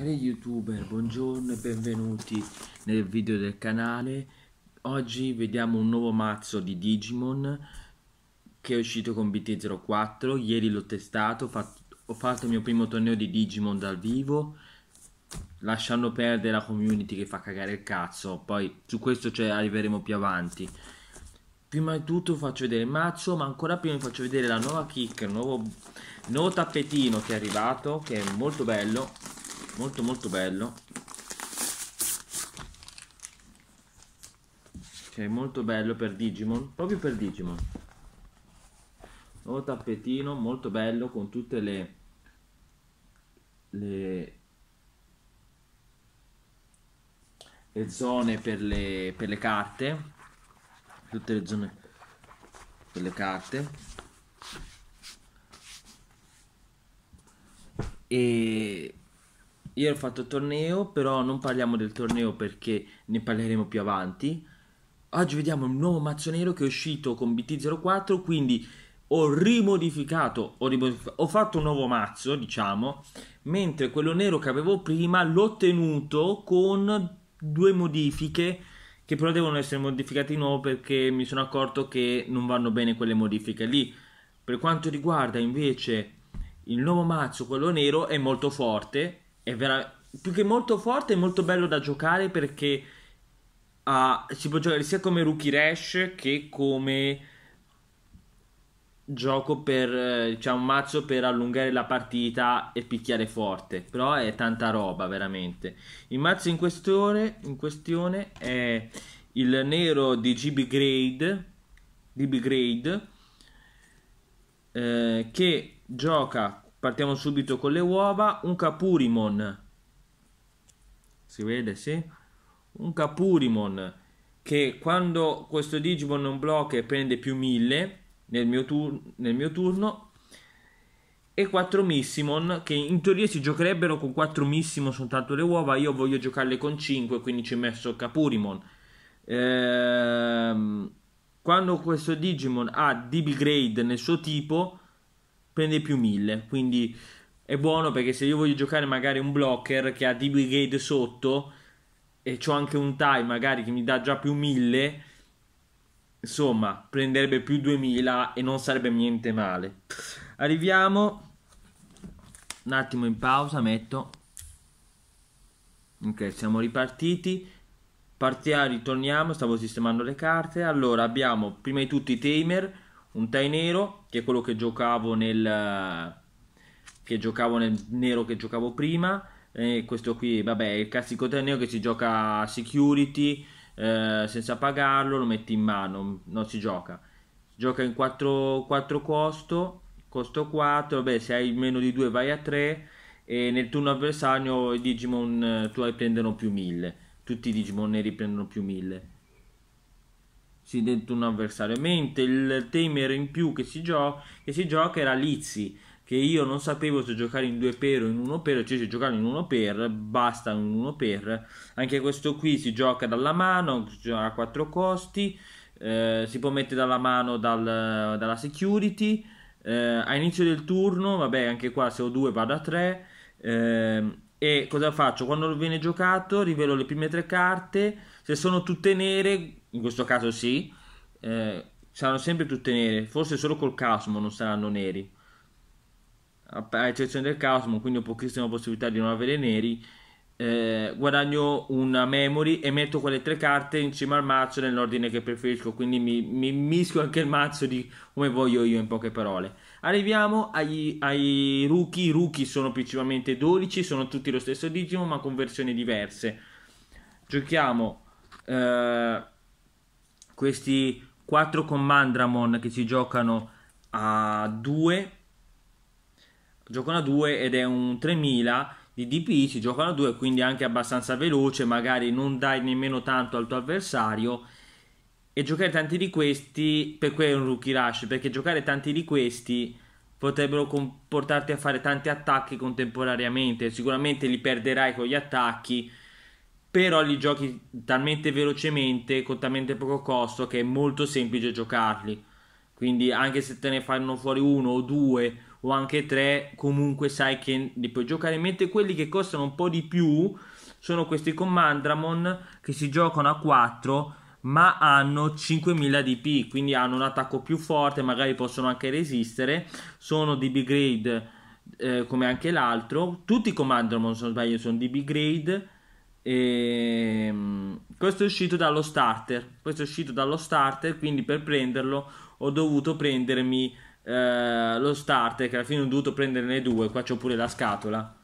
Cari youtuber, buongiorno e benvenuti nel video del canale. Oggi vediamo un nuovo mazzo di Digimon che è uscito con BT04. Ieri l'ho testato, ho fatto, ho fatto il mio primo torneo di Digimon dal vivo. Lasciando perdere la community che fa cagare il cazzo, poi su questo cioè, arriveremo più avanti. Prima di tutto faccio vedere il mazzo, ma ancora prima vi faccio vedere la nuova kick, il nuovo, il nuovo tappetino che è arrivato, che è molto bello molto molto bello. Che è molto bello per Digimon proprio per Digimon. Nuovo tappetino molto bello con tutte le le, le zone per le, per le carte. Tutte le zone per le carte. E io ho fatto torneo, però non parliamo del torneo perché ne parleremo più avanti. Oggi vediamo il nuovo mazzo nero che è uscito con BT04, quindi ho rimodificato, ho, rimodificato, ho fatto un nuovo mazzo, diciamo, mentre quello nero che avevo prima l'ho tenuto con due modifiche che però devono essere modificate di nuovo perché mi sono accorto che non vanno bene quelle modifiche lì. Per quanto riguarda invece il nuovo mazzo, quello nero, è molto forte è vera- più che molto forte, è molto bello da giocare perché uh, si può giocare sia come Rookie Rash che come gioco per diciamo un mazzo per allungare la partita e picchiare forte. Però è tanta roba veramente. Il mazzo in questione, in questione è il nero di GB Grade DB Grade eh, che gioca Partiamo subito con le uova. Un Capurimon. Si vede, sì? Un Capurimon che quando questo Digimon non blocca e prende più 1000 nel mio, tur- nel mio turno e 4 Missimon che in teoria si giocherebbero con 4 Missimon soltanto le uova io voglio giocarle con 5 quindi ci ho messo Capurimon ehm, quando questo Digimon ha DB grade nel suo tipo prende più 1000 quindi è buono perché se io voglio giocare magari un blocker che ha D Brigade sotto e ho anche un tie magari che mi dà già più 1000 insomma prenderebbe più 2000 e non sarebbe niente male. Arriviamo un attimo in pausa metto. Ok siamo ripartiti. Partiamo ritorniamo stavo sistemando le carte. Allora abbiamo prima di tutto i tamer un Tai nero che è quello che giocavo nel che giocavo nel nero che giocavo prima. E questo qui vabbè il classico Tai nero che si gioca security eh, senza pagarlo lo metti in mano non si gioca. Si gioca in 4, 4 costo costo 4 vabbè se hai meno di 2 vai a 3 e nel turno avversario i Digimon eh, tuoi prendono più 1000 tutti i Digimon neri prendono più 1000 si dentro un avversario mentre il tamer in più che si, gio- che si gioca era Lizzy che io non sapevo se giocare in 2 per o in 1 per cioè se giocare in 1 per basta in 1 per. Anche questo qui si gioca dalla mano ha 4 costi eh, si può mettere dalla mano dal, dalla security eh, a inizio del turno vabbè anche qua se ho 2 vado a 3 eh, e cosa faccio? Quando viene giocato rivelo le prime tre carte se sono tutte nere in questo caso sì, eh, saranno sempre tutte nere, forse solo col Cosmo non saranno neri, a eccezione del Cosmo, quindi ho pochissima possibilità di non avere neri. Eh, guadagno una memory e metto quelle tre carte insieme al mazzo nell'ordine che preferisco quindi mi, mi mischio anche il mazzo di come voglio io in poche parole. Arriviamo agli, ai rookie. I rookie sono principalmente 12 sono tutti lo stesso Digimon ma con versioni diverse. Giochiamo eh, questi 4 Commandramon che si giocano a 2 giocano a 2 ed è un 3000 di DP si giocano a 2 quindi anche abbastanza veloce magari non dai nemmeno tanto al tuo avversario. E giocare tanti di questi per cui è un rookie rush perché giocare tanti di questi potrebbero portarti a fare tanti attacchi contemporaneamente. Sicuramente li perderai con gli attacchi però li giochi talmente velocemente con talmente poco costo che è molto semplice giocarli. Quindi anche se te ne fanno fuori uno o due o anche 3 comunque sai che li puoi giocare. Mentre quelli che costano un po' di più sono questi Commandramon che si giocano a 4 ma hanno 5000 DP quindi hanno un attacco più forte magari possono anche resistere. Sono DB grade eh, come anche l'altro. Tutti i Commandramon se non sbaglio sono DB grade e ehm, questo è uscito dallo starter. Questo è uscito dallo starter quindi per prenderlo ho dovuto prendermi eh, lo starter che alla fine ho dovuto prenderne due. Qua c'ho pure la scatola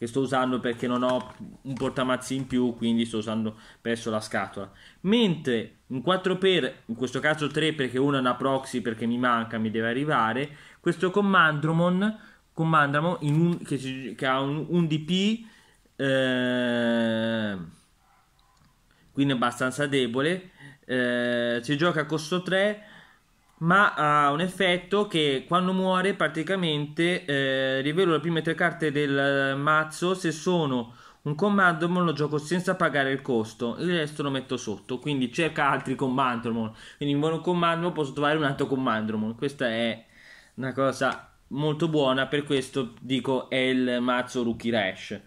che sto usando perché non ho un portamazzi in più quindi sto usando presso la scatola. Mentre in 4x in questo caso 3 perché uno è una proxy perché mi manca mi deve arrivare questo Commandromon Commandramon un, che, che, ha un, un DP eh, quindi abbastanza debole. Eh, si gioca a costo 3 ma ha un effetto che quando muore praticamente eh, rivelo le prime tre carte del mazzo. Se sono un commandamon lo gioco senza pagare il costo. Il resto lo metto sotto. Quindi cerca altri commandamon quindi in un commandamon posso trovare un altro commandamon questa è una cosa molto buona. Per questo dico è il mazzo rookie rash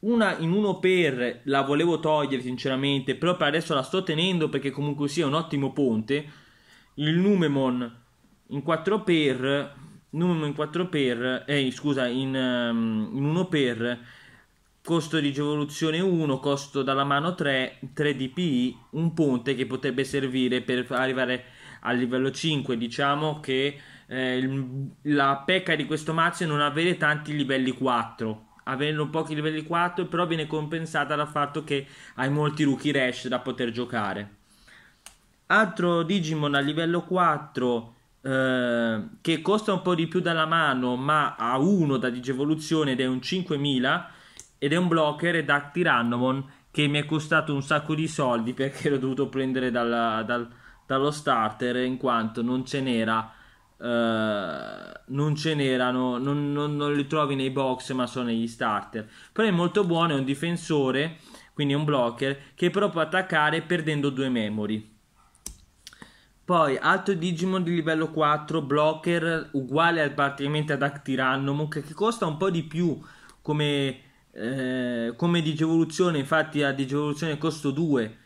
una in uno per la volevo togliere sinceramente però per adesso la sto tenendo perché comunque sia un ottimo ponte. Il Numemon in 4 per Numemon in 4 per eh, scusa in, um, in 1 per costo di rivoluzione 1 costo dalla mano 3 3 DPI un ponte che potrebbe servire per arrivare al livello 5 diciamo che eh, la pecca di questo mazzo è non avere tanti livelli 4 avendo pochi livelli 4 però viene compensata dal fatto che hai molti rookie rash da poter giocare. Altro Digimon a livello 4 eh, che costa un po' di più dalla mano ma ha 1 da Digivoluzione ed è un 5000 ed è un blocker ed ha Tyrannomon che mi è costato un sacco di soldi perché l'ho dovuto prendere dalla, dal, dallo starter in quanto non ce n'era Uh, non ce n'erano, non, non, non, li trovi nei box ma sono negli starter. Però è molto buono, è un difensore, quindi un blocker che però può attaccare perdendo due memory. Poi altro Digimon di livello 4, blocker uguale praticamente ad Actirannomon che costa un po' di più come, eh, come Digivoluzione, infatti a Digivoluzione costo 2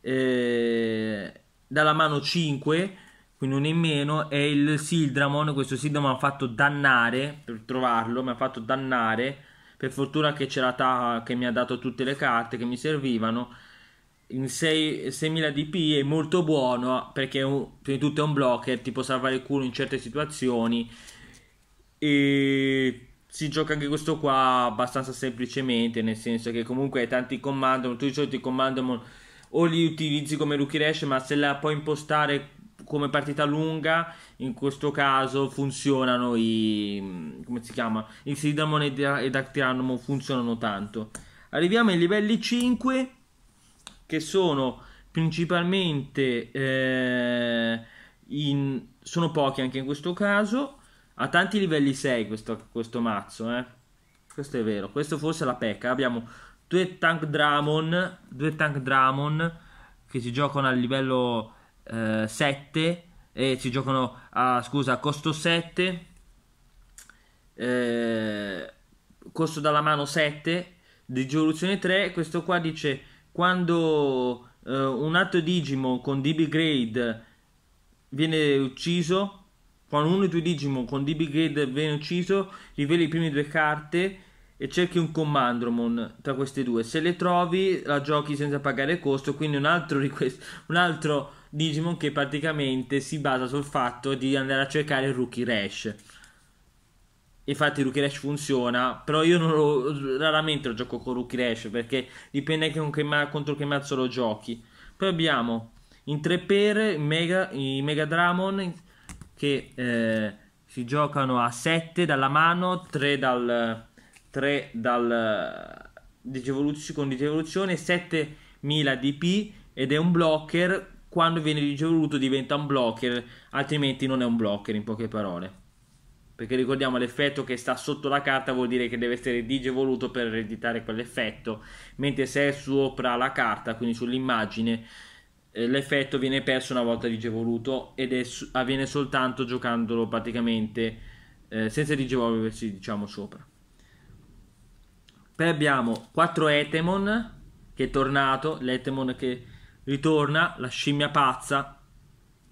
eh, dalla mano 5 quindi uno in meno, è il Sildramon, questo Sildramon mi ha fatto dannare, per trovarlo, mi ha fatto dannare, per fortuna che c'era Taha che mi ha dato tutte le carte che mi servivano, in 6, 6000 DP è molto buono perché un, prima di tutto è un blocker, ti può salvare il culo in certe situazioni. E si gioca anche questo qua abbastanza semplicemente, nel senso che comunque hai tanti comando, tu di solito i comando o li utilizzi come rookie rash, ma se la puoi impostare come partita lunga, in questo caso funzionano i come si chiama? I Sidamon ed Actirandomon funzionano tanto. Arriviamo ai livelli 5 che sono principalmente eh, in, sono pochi anche in questo caso. Ha tanti livelli 6 questo, questo mazzo, eh. Questo è vero, questo forse è la pecca. Abbiamo due Tank Dramon, due Tank Dramon che si giocano a livello eh, 7 e si giocano a scusa a costo 7 eh, costo dalla mano 7 di givoluzione 3 questo qua dice quando eh, un altro Digimon con DB grade viene ucciso quando uno dei tuoi Digimon con DB grade viene ucciso riveli le prime due carte e cerchi un Commandromon tra queste due. Se le trovi la giochi senza pagare costo quindi un altro, un altro Digimon che praticamente si basa sul fatto di andare a cercare il Rookie Rash. Infatti Rookie Rash funziona, però io lo, raramente lo gioco con Rookie Rash perché dipende anche con che ma, contro che mazzo lo giochi. Poi abbiamo in 3 per Mega, i Mega Dramon che eh, si giocano a 7 dalla mano, 3 dal 3 dal con Digivoluzione, 7000 DP ed è un blocker quando viene ricevuto diventa un blocker, altrimenti non è un blocker in poche parole. Perché ricordiamo l'effetto che sta sotto la carta vuol dire che deve essere digevoluto per ereditare quell'effetto, mentre se è sopra la carta, quindi sull'immagine, eh, l'effetto viene perso una volta digevoluto ed è, avviene soltanto giocandolo praticamente eh, senza digivolversi diciamo sopra. Poi abbiamo 4 Etemon che è tornato, l'Etemon che ritorna, la scimmia pazza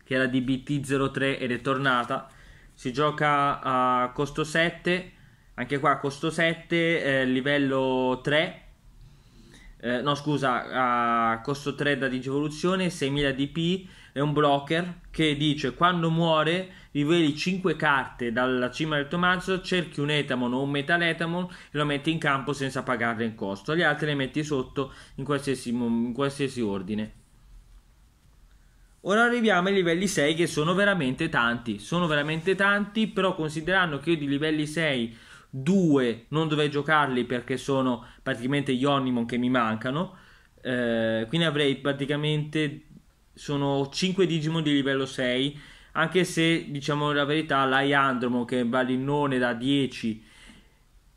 che era di BT03 ed è tornata. Si gioca a costo 7, anche qua costo 7, eh, livello 3. Eh, no scusa, a costo 3 da digivoluzione, 6000 DP, è un blocker che dice quando muore riveli 5 carte dalla cima del tuo mazzo, cerchi un Etamon o un Metaletamon e lo metti in campo senza pagarle in costo, gli altri le metti sotto in qualsiasi, in qualsiasi ordine. Ora arriviamo ai livelli 6 che sono veramente tanti, sono veramente tanti, però considerando che io di livelli 6 2 non dovrei giocarli perché sono praticamente gli Onimon che mi mancano, eh, quindi avrei praticamente sono 5 Digimon di livello 6 anche se diciamo la verità l'Aiandromo che va linnone da 10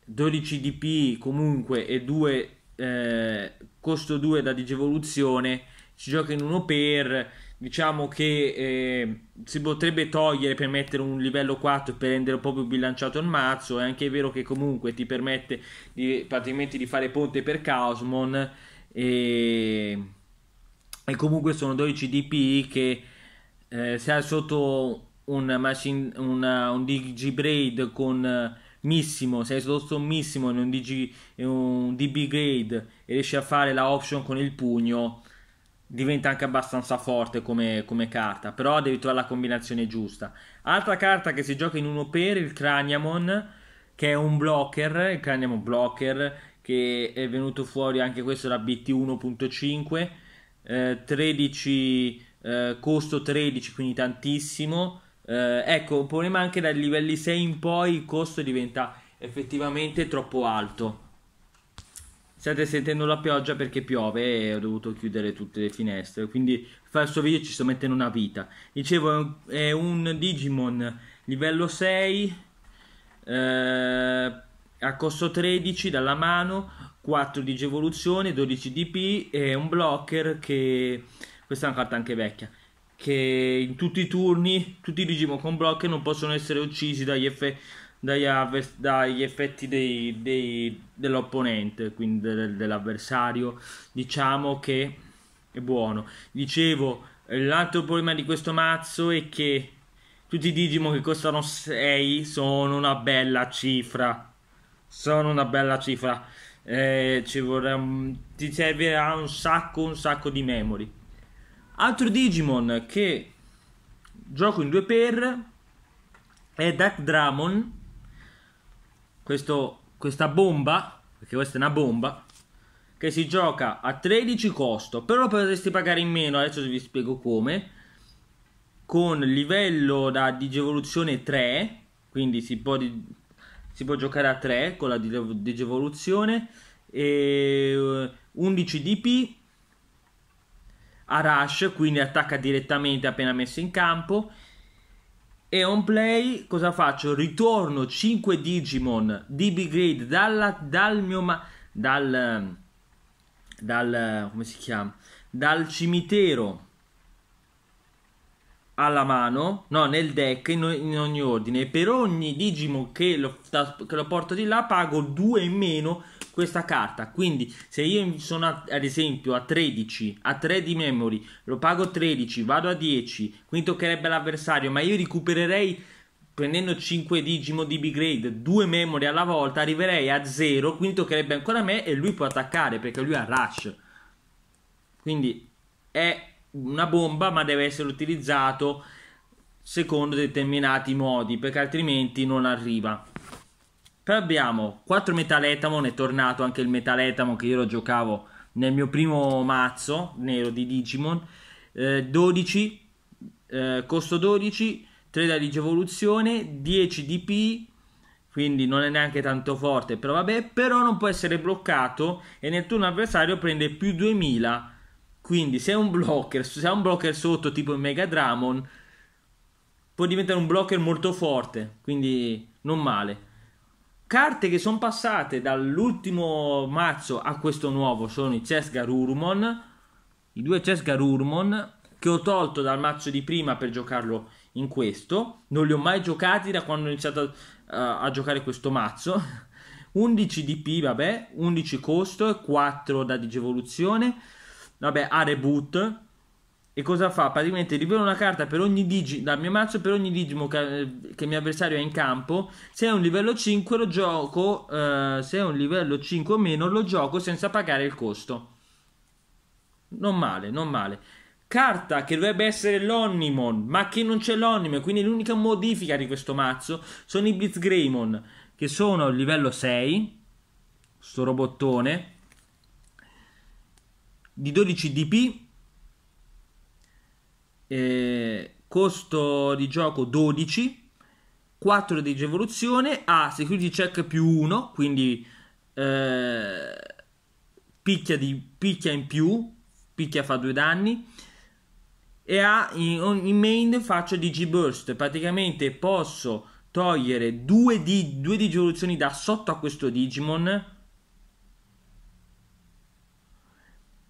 12 DP comunque e 2 eh, costo 2 da digivoluzione si gioca in 1 per diciamo che eh, si potrebbe togliere per mettere un livello 4 per rendere più bilanciato il mazzo. È anche vero che comunque ti permette di, praticamente di fare ponte per Chaosmon e, e comunque sono 12 DP che eh, se hai sotto un, machine, una, un Digibraid con uh, Missimo, se hai sotto un Missimo e un, Digi, un DB grade e riesci a fare la option con il pugno, diventa anche abbastanza forte come, come, carta, però devi trovare la combinazione giusta. Altra carta che si gioca in uno per il Craniamon, che è un blocker, il Craniamon blocker, che è venuto fuori anche questo da BT 1.5, eh, 13 eh, costo 13 quindi tantissimo eh, ecco il problema anche dai livelli 6 in poi il costo diventa effettivamente troppo alto state sentendo la pioggia perché piove e ho dovuto chiudere tutte le finestre. Quindi per fare questo video ci sto mettendo una vita. Dicevo è un Digimon livello 6 eh, a costo 13 dalla mano 4 di evoluzione 12 DP e un blocker che questa è una carta anche vecchia, che in tutti i turni tutti i Digimon con blocchi non possono essere uccisi dagli, effe, dagli, avver, dagli effetti dei, dei, dell'opponente, quindi del, dell'avversario. Diciamo che è buono. Dicevo, l'altro problema di questo mazzo è che tutti i Digimon che costano 6 sono una bella cifra. Sono una bella cifra. Eh, ci vorrà, ti servirà un sacco, un sacco di memory. Altro Digimon che gioco in 2 per è Dark Dramon. Questo, questa bomba, perché questa è una bomba, che si gioca a 13 costo, però potresti pagare in meno, adesso vi spiego come, con livello da Digivoluzione 3, quindi si può, si può giocare a 3 con la Digivoluzione, e 11 eh, DP a rush, quindi attacca direttamente appena messo in campo. E on play cosa faccio? Ritorno 5 Digimon DB grade dalla, dal mio ma, dal dal come si chiama? Dal cimitero alla mano, no, nel deck in, in ogni ordine. Per ogni Digimon che lo, che lo porto di là pago 2 in meno questa carta. Quindi se io sono a, ad esempio a 13, a 3 di memory, lo pago 13, vado a 10, quindi toccherebbe all'avversario, ma io recupererei prendendo 5 Digimon di B grade, 2 memory alla volta, arriverei a 0, quindi toccherebbe ancora a me e lui può attaccare perché lui ha rush. Quindi è una bomba, ma deve essere utilizzato secondo determinati modi, perché altrimenti non arriva. Poi abbiamo 4 Metaletamon, è tornato anche il Metaletamon che io lo giocavo nel mio primo mazzo nero di Digimon. Eh, 12, eh, costo 12, 3 da Digivoluzione, 10 DP, quindi non è neanche tanto forte, però vabbè, però non può essere bloccato e nel turno avversario prende più 2000. Quindi se è un blocker, se è un blocker sotto tipo il Mega Dramon, può diventare un blocker molto forte, quindi non male. Carte che sono passate dall'ultimo mazzo a questo nuovo sono i Cesgarurumon, i due Cesgarurumon che ho tolto dal mazzo di prima per giocarlo in questo. Non li ho mai giocati da quando ho iniziato a giocare questo mazzo 11 DP vabbè 11 costo e 4 da digevoluzione vabbè ha reboot e cosa fa? Praticamente rivela una carta per ogni digi dal mio mazzo per ogni digimo che, che mio avversario è in campo. Se è un livello 5 lo gioco, uh, se è un livello 5 o meno lo gioco senza pagare il costo. Non male, non male. Carta che dovrebbe essere l'Onnimon, ma che non c'è l'Onnimon, quindi l'unica modifica di questo mazzo sono i Blitzgreymon, che sono a livello 6, sto robottone, di 12 DP eh, costo di gioco 12, 4 di evoluzione, ha security check più 1, quindi eh, picchia, di, picchia in più, picchia fa 2 danni, e ha in, in main faccio Digiburst, praticamente posso togliere 2 di, due evoluzioni da sotto a questo Digimon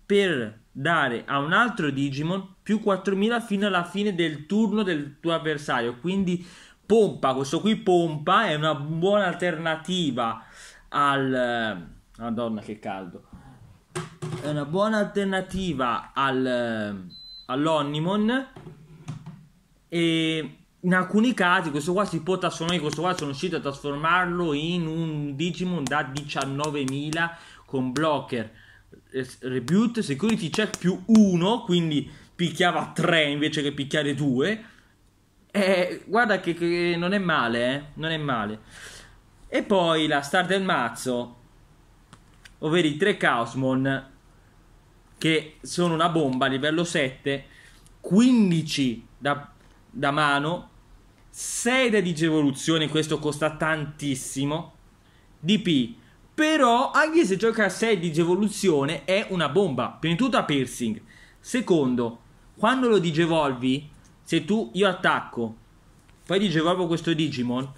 per dare a un altro Digimon più 4000 fino alla fine del turno del tuo avversario. Quindi pompa, questo qui pompa, è una buona alternativa al... Madonna che caldo. È una buona alternativa al, all'Onnimon e in alcuni casi questo qua si può trasformare, questo qua sono riuscito a trasformarlo in un Digimon da 19.000 con blocker Reboot Security Check più 1, quindi picchiava 3 invece che picchiare 2. E guarda che, che, non è male, eh? Non è male. E poi la star del mazzo, ovvero i 3 Chaosmon, che sono una bomba livello 7, 15 da, da mano, 6 da digevoluzione, questo costa tantissimo, DP però, anche se gioca a 6 di evoluzione, è una bomba. Prima di tutto a piercing. Secondo, quando lo digevolvi, se tu io attacco, poi digevolvo questo Digimon,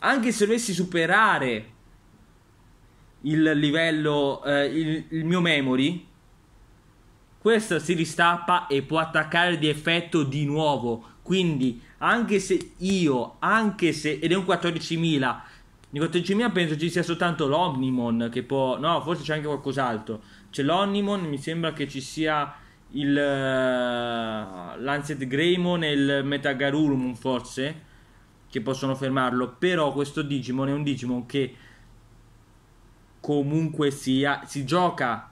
anche se dovessi superare il livello, eh, il, il mio memory, questo si ristappa e può attaccare di effetto di nuovo. Quindi, anche se io, anche se, ed è un 14.000, di 14.000 penso ci sia soltanto l'Omnimon che può... No, forse c'è anche qualcos'altro. C'è l'Omnimon, mi sembra che ci sia il uh, Lancet Greymon e il Metagarurum forse che possono fermarlo. Però questo Digimon è un Digimon che comunque sia si gioca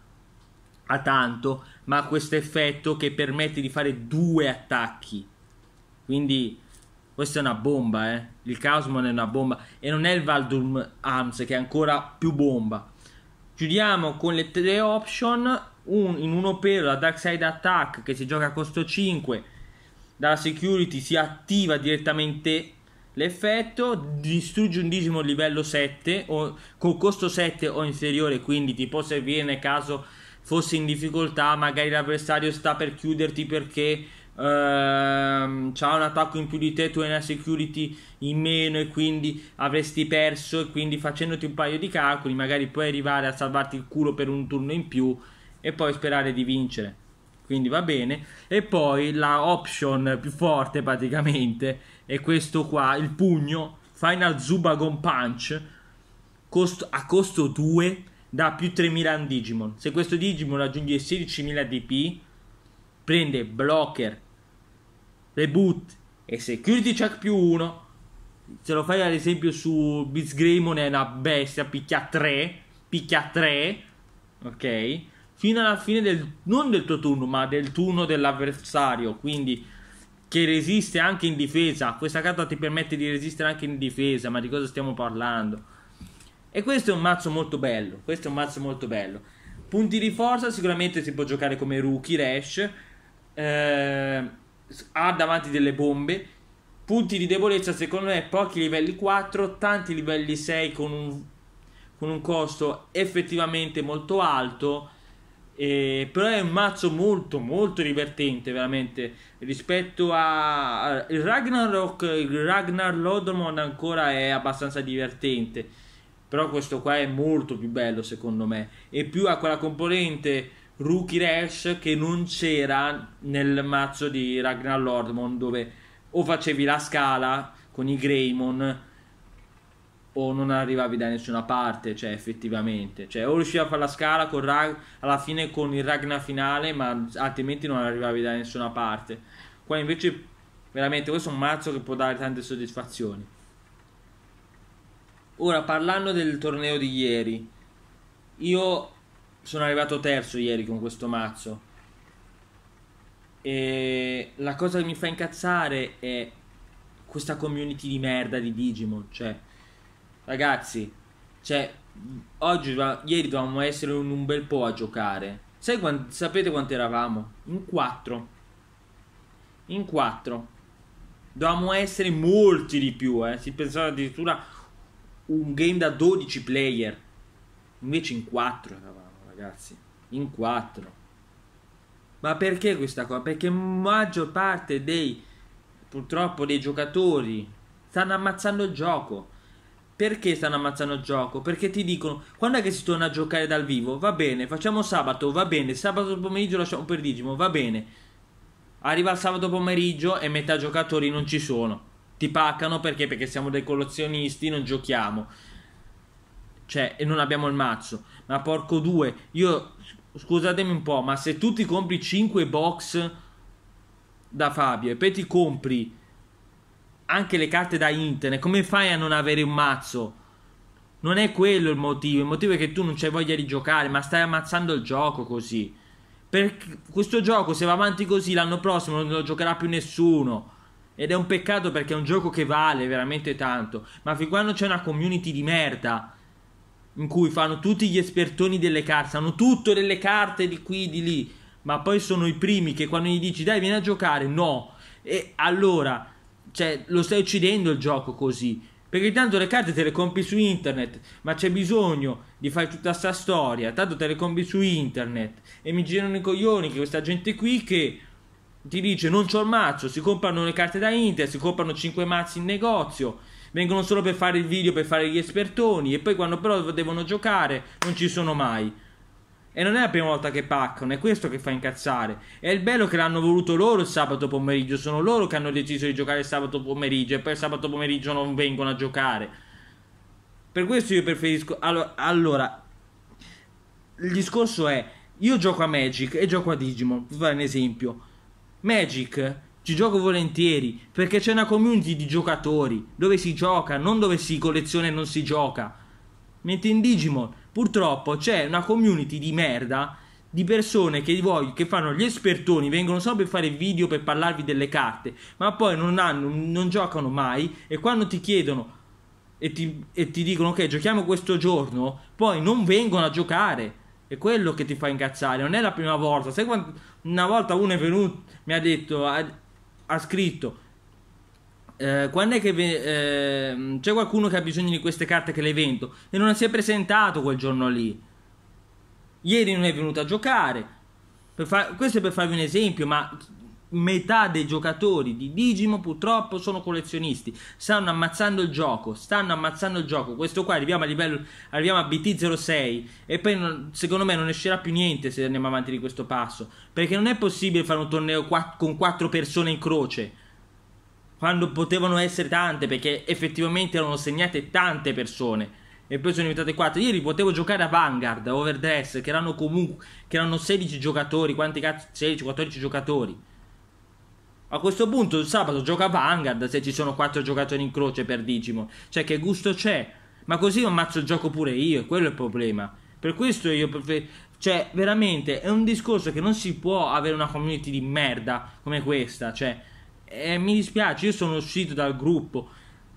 a tanto, ma ha questo effetto che permette di fare due attacchi. Quindi questa è una bomba, eh. Il Chaosmon è una bomba. E non è il Valdum Arms che è ancora più bomba. Chiudiamo con le tre option. Un, in uno per la Dark Side Attack che si gioca a costo 5. Dalla security si attiva direttamente l'effetto. Distrugge un Digimon livello 7 o con costo 7 o inferiore. Quindi ti può servire nel caso fossi in difficoltà. Magari l'avversario sta per chiuderti perché ehm, c'ha un attacco in più di te, tu hai una security in meno e quindi avresti perso e quindi facendoti un paio di calcoli magari puoi arrivare a salvarti il culo per un turno in più e poi sperare di vincere. Quindi va bene. E poi la option più forte praticamente è questo qua, il pugno Final Zubagon Punch costo, a costo 2 da più 3000 Digimon. Se questo Digimon raggiunge 16.000 DP prende blocker reboot e security check più 1 se lo fai ad esempio su Blitz Greymon è una bestia picchia 3 picchia 3 ok? Fino alla fine del non del tuo turno ma del turno dell'avversario quindi che resiste anche in difesa. Questa carta ti permette di resistere anche in difesa ma di cosa stiamo parlando? E questo è un mazzo molto bello questo è un mazzo molto bello. Punti di forza sicuramente si può giocare come rookie Rash. Eh, ha davanti delle bombe. Punti di debolezza, secondo me, pochi livelli 4, tanti livelli 6 con un, con un costo effettivamente molto alto. Eh, però è un mazzo molto molto divertente veramente rispetto a, a Ragnarok il Ragnar Lodomon ancora è abbastanza divertente però questo qua è molto più bello secondo me e più ha quella componente Rookie Rash che non c'era nel mazzo di Ragnar Lordmon dove o facevi la scala con i Greymon o non arrivavi da nessuna parte, cioè effettivamente, cioè o riuscivi a fare la scala con Rag, alla fine con il Ragna finale, ma altrimenti non arrivavi da nessuna parte. Qua invece veramente questo è un mazzo che può dare tante soddisfazioni. Ora parlando del torneo di ieri, io sono arrivato terzo ieri con questo mazzo. E la cosa che mi fa incazzare è questa community di merda di Digimon, cioè Ragazzi, cioè, oggi, ieri dovevamo essere un, un bel po' a giocare. Sai quant, sapete quanti eravamo? In quattro. In quattro. Dovevamo essere molti di più, eh. Si pensava addirittura un game da 12 player. Invece in quattro eravamo, ragazzi. In quattro. Ma perché questa cosa? Perché maggior parte dei, purtroppo, dei giocatori stanno ammazzando il gioco perché stanno ammazzando il gioco? Perché ti dicono quando è che si torna a giocare dal vivo? Va bene, facciamo sabato, va bene, sabato pomeriggio lasciamo per Digimon, va bene. Arriva il sabato pomeriggio e metà giocatori non ci sono. Ti paccano perché? Perché siamo dei collezionisti, non giochiamo. Cioè, e non abbiamo il mazzo. Ma porco due, io scusatemi un po', ma se tu ti compri 5 box da Fabio e poi ti compri anche le carte da internet, come fai a non avere un mazzo? Non è quello il motivo, il motivo è che tu non c'hai voglia di giocare, ma stai ammazzando il gioco così. Perché questo gioco, se va avanti così, l'anno prossimo non lo giocherà più nessuno. Ed è un peccato perché è un gioco che vale veramente tanto. Ma fin quando c'è una community di merda, in cui fanno tutti gli espertoni delle carte, hanno tutto delle carte di qui, di lì, ma poi sono i primi che quando gli dici dai vieni a giocare, no. E allora cioè, lo stai uccidendo il gioco così. Perché tanto le carte te le compri su internet, ma c'è bisogno di fare tutta sta storia. Tanto te le compri su internet. E mi girano i coglioni che questa gente qui che ti dice non c'ho il mazzo, si comprano le carte da internet, si comprano 5 mazzi in negozio. Vengono solo per fare il video, per fare gli espertoni. E poi quando però devono giocare non ci sono mai. E non è la prima volta che paccano, è questo che fa incazzare. È il bello che l'hanno voluto loro il sabato pomeriggio, sono loro che hanno deciso di giocare il sabato pomeriggio e poi il sabato pomeriggio non vengono a giocare. Per questo io preferisco... Allora, allora il discorso è, io gioco a Magic e gioco a Digimon, per fare un esempio. Magic ci gioco volentieri perché c'è una community di giocatori dove si gioca, non dove si colleziona e non si gioca. Mentre in Digimon purtroppo c'è una community di merda di persone che, voglio, che fanno gli espertoni, vengono solo per fare video per parlarvi delle carte, ma poi non, hanno, non giocano mai e quando ti chiedono e ti, e ti dicono ok giochiamo questo giorno, poi non vengono a giocare. È quello che ti fa incazzare, non è la prima volta. Sai quando una volta uno è venuto, mi ha detto, ha, scritto eh, quando è che eh, c'è qualcuno che ha bisogno di queste carte che le vendo e non si è presentato quel giorno lì. Ieri non è venuto a giocare. Far, questo è per farvi un esempio, ma metà dei giocatori di Digimo purtroppo sono collezionisti. Stanno ammazzando il gioco. Stanno ammazzando il gioco. Questo qua arriviamo a livello. Arriviamo a BT06. E poi non, secondo me non uscirà più niente se andiamo avanti di questo passo. Perché non è possibile fare un torneo qua, con quattro persone in croce quando potevano essere tante perché effettivamente erano segnate tante persone e poi sono diventate 4 ieri potevo giocare a Vanguard Overdress che erano comunque che erano 16 giocatori quanti cazzo 16 14 giocatori a questo punto il sabato gioca Vanguard se ci sono 4 giocatori in croce per Digimon. Cioè che gusto c'è? Ma così ammazzo il gioco pure io e quello è il problema. Per questo io cioè veramente è un discorso che non si può avere una community di merda come questa cioè e mi dispiace, io sono uscito dal gruppo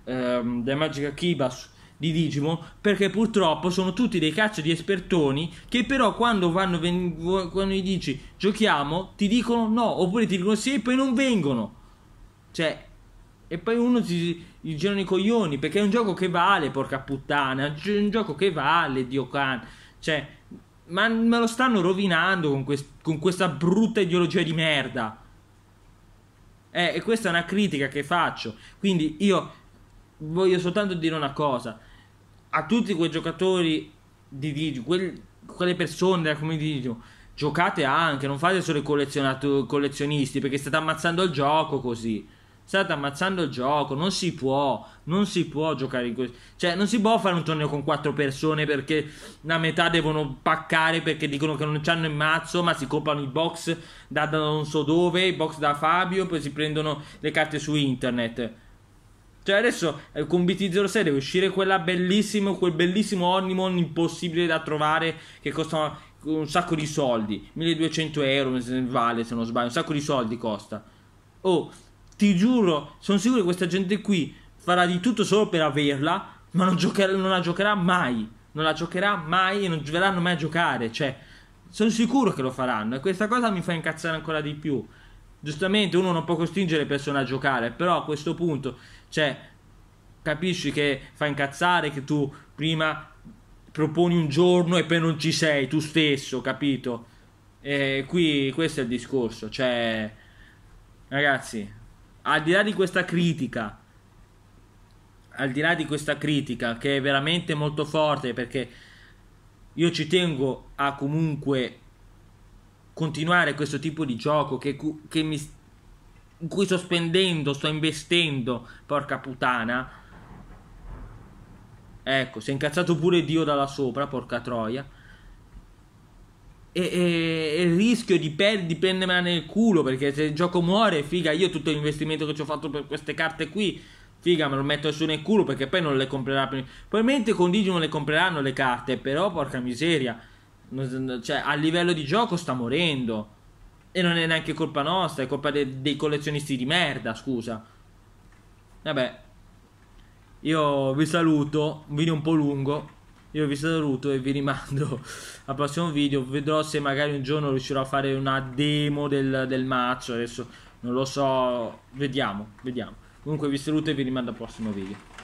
ehm, della Magica Kibas di Digimon perché purtroppo sono tutti dei cazzo di espertoni che però quando vanno ven- quando gli dici giochiamo ti dicono no oppure ti dicono sì e poi non vengono cioè e poi uno si gli girano i coglioni perché è un gioco che vale porca puttana è un gioco che vale Dio can cioè ma me lo stanno rovinando con, quest- con questa brutta ideologia di merda eh, e questa è una critica che faccio. Quindi io voglio soltanto dire una cosa. A tutti quei giocatori di Digio, quelle persone della community di Digio, giocate anche, non fate solo i collezionisti perché state ammazzando il gioco così. State ammazzando il gioco, non si può, non si può giocare in questo. Cioè, non si può fare un torneo con quattro persone perché la metà devono paccare perché dicono che non c'hanno il mazzo, ma si comprano i box da, da non so dove, i box da Fabio, poi si prendono le carte su internet. Cioè adesso eh, con BT06 deve uscire quella bellissima, quel bellissimo Omnimon impossibile da trovare che costa un sacco di soldi, 1200 euro vale se non sbaglio, un sacco di soldi costa. Oh, ti giuro, sono sicuro che questa gente qui farà di tutto solo per averla, ma non, giocherà, non la giocherà mai. Non la giocherà mai e non verranno mai a giocare. Cioè, sono sicuro che lo faranno. E questa cosa mi fa incazzare ancora di più. Giustamente uno non può costringere le persone a giocare, però a questo punto, cioè, capisci che fa incazzare che tu prima proponi un giorno e poi non ci sei tu stesso, capito? E qui questo è il discorso, cioè, ragazzi, al di là di questa critica, al di là di questa critica che è veramente molto forte perché io ci tengo a comunque continuare questo tipo di gioco che, che mi, in cui sto spendendo, sto investendo, porca puttana. Ecco, si è incazzato pure Dio dalla sopra, porca troia e, e, e, rischio di, per, di prendermela nel culo perché se il gioco muore, figa, io tutto l'investimento che ci ho fatto per queste carte qui, figa, me lo metto su nel culo perché poi non le comprerà. Probabilmente con Digimon le compreranno le carte, però porca miseria, cioè a livello di gioco sta morendo. E non è neanche colpa nostra, è colpa de, dei collezionisti di merda, scusa. Vabbè, io vi saluto, video un po' lungo. Io vi saluto e vi rimando al prossimo video. Vedrò se magari un giorno riuscirò a fare una demo del, del match. Adesso non lo so. Vediamo, vediamo. Comunque vi saluto e vi rimando al prossimo video.